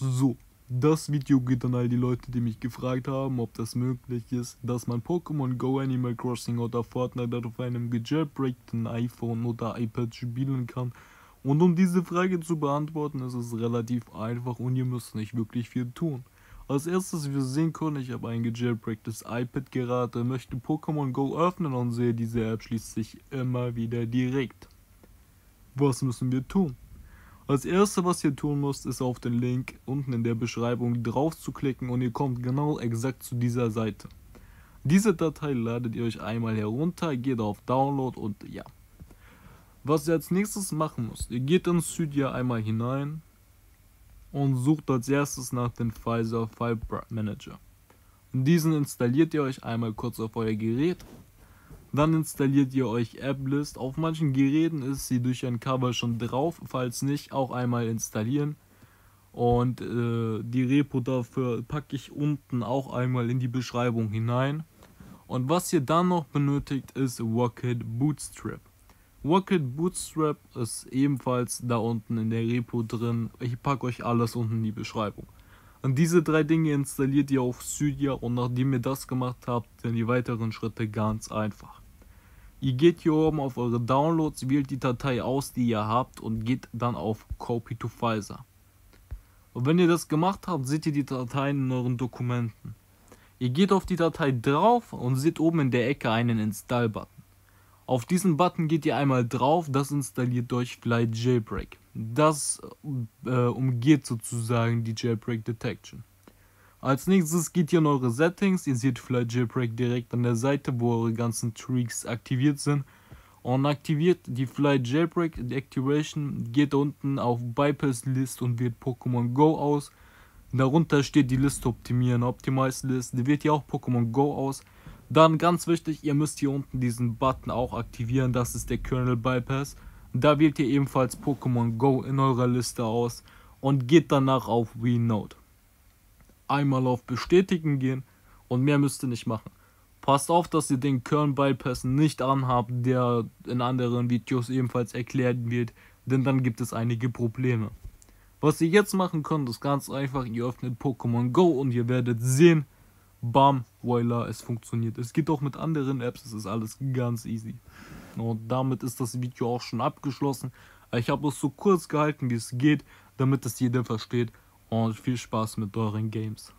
So, das Video geht an all die Leute, die mich gefragt haben, ob das möglich ist, dass man Pokémon Go, Animal Crossing oder Fortnite auf einem gejailbreakten iPhone oder iPad spielen kann. Und um diese Frage zu beantworten, ist es relativ einfach und ihr müsst nicht wirklich viel tun. Als erstes, wir sehen können, ich habe ein gejailbreaktes iPad gerade, möchte Pokémon Go öffnen und sehe, diese App schließt sich immer wieder direkt. Was müssen wir tun? Als erstes, was ihr tun müsst, ist auf den Link unten in der Beschreibung drauf zu klicken und ihr kommt genau exakt zu dieser Seite. Diese Datei ladet ihr euch einmal herunter, geht auf Download und ja. Was ihr als nächstes machen müsst, ihr geht in Cydia einmal hinein und sucht als erstes nach dem Pfizer File Manager. Diesen installiert ihr euch einmal kurz auf euer Gerät dann installiert ihr euch AppList. Auf manchen Geräten ist sie durch ein Cover schon drauf. Falls nicht, auch einmal installieren. Und äh, die Repo dafür packe ich unten auch einmal in die Beschreibung hinein. Und was ihr dann noch benötigt, ist Rocket Bootstrap. Rocket Bootstrap ist ebenfalls da unten in der Repo drin. Ich packe euch alles unten in die Beschreibung. Und diese drei Dinge installiert ihr auf Cydia und nachdem ihr das gemacht habt, sind die weiteren Schritte ganz einfach. Ihr geht hier oben auf eure Downloads, wählt die Datei aus, die ihr habt und geht dann auf Copy to Pfizer. Und wenn ihr das gemacht habt, seht ihr die Dateien in euren Dokumenten. Ihr geht auf die Datei drauf und seht oben in der Ecke einen Install-Button. Auf diesen Button geht ihr einmal drauf, das installiert durch Flight Jailbreak. Das äh, umgeht sozusagen die Jailbreak Detection. Als nächstes geht ihr in eure Settings. Ihr seht vielleicht Jailbreak direkt an der Seite, wo eure ganzen Tweaks aktiviert sind. Und aktiviert die Flight Jailbreak Activation, geht unten auf Bypass List und wählt Pokémon Go aus. Darunter steht die Liste optimieren, Optimize List, wählt ihr auch Pokémon Go aus. Dann ganz wichtig, ihr müsst hier unten diesen Button auch aktivieren, das ist der Kernel Bypass. Da wählt ihr ebenfalls Pokémon Go in eurer Liste aus und geht danach auf WeNote einmal auf Bestätigen gehen und mehr müsst ihr nicht machen. Passt auf, dass ihr den Kern Bypass nicht anhabt, der in anderen Videos ebenfalls erklärt wird, denn dann gibt es einige Probleme. Was ihr jetzt machen könnt, ist ganz einfach, ihr öffnet Pokémon Go und ihr werdet sehen, bam, voila, es funktioniert. Es geht auch mit anderen Apps, es ist alles ganz easy. Und damit ist das Video auch schon abgeschlossen. Ich habe es so kurz gehalten, wie es geht, damit es jeder versteht und viel Spaß mit euren Games.